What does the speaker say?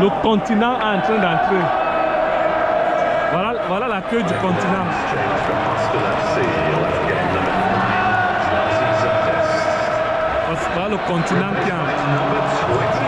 Le continent est en train d'entrer. Voilà, voilà la queue du continent. Voilà le continent qui entre.